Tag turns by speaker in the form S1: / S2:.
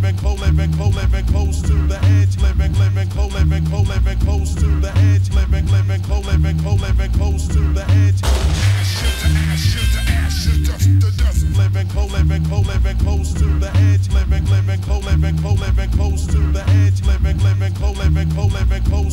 S1: living, co living, co living close to the edge, living, living, co living, co living close to the edge, living, living, co living, co living close to the edge.
S2: Ashes to ashes to ashes, dust to dust.
S1: Living, co living, co living close to the edge, living, living, co living, co living close to the edge, living, living, co living, co living close.